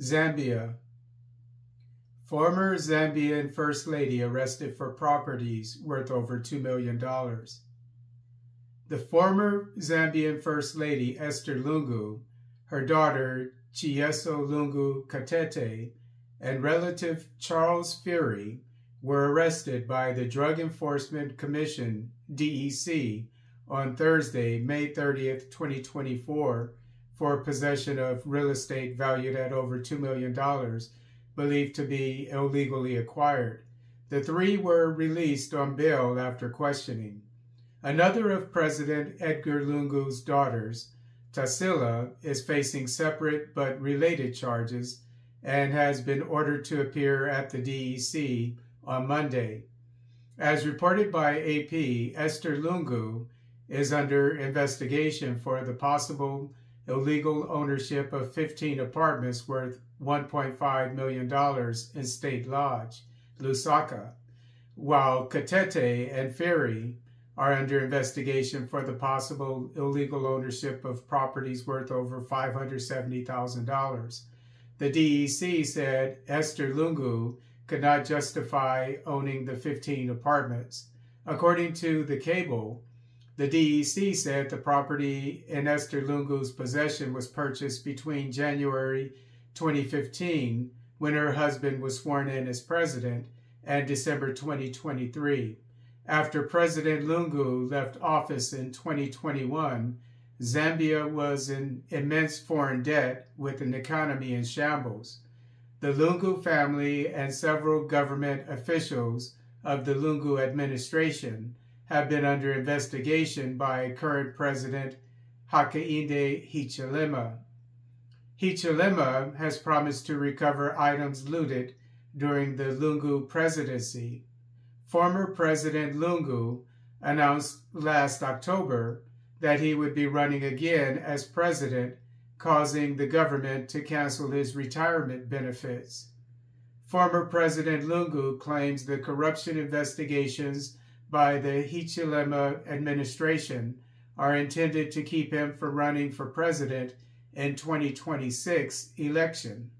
Zambia. Former Zambian First Lady arrested for properties worth over $2 million. The former Zambian First Lady Esther Lungu, her daughter Chiyeso Lungu Katete, and relative Charles Phiri were arrested by the Drug Enforcement Commission, DEC, on Thursday, May 30, 2024, for possession of real estate valued at over $2 million, believed to be illegally acquired. The three were released on bail after questioning. Another of President Edgar Lungu's daughters, Tasila, is facing separate but related charges and has been ordered to appear at the DEC on Monday. As reported by AP, Esther Lungu is under investigation for the possible illegal ownership of 15 apartments worth $1.5 million in State Lodge, Lusaka, while Katete and Phiri are under investigation for the possible illegal ownership of properties worth over $570,000. The DEC said Esther Lungu could not justify owning the 15 apartments. According to the cable, the DEC said the property in Esther Lungu's possession was purchased between January 2015, when her husband was sworn in as president, and December 2023. After President Lungu left office in 2021, Zambia was in immense foreign debt with an economy in shambles. The Lungu family and several government officials of the Lungu administration have been under investigation by current President Hakainde Hichilema. Hichilema has promised to recover items looted during the Lungu presidency. Former President Lungu announced last October that he would be running again as president, causing the government to cancel his retirement benefits. Former President Lungu claims the corruption investigations by the Hichilema administration are intended to keep him from running for president in 2026 election.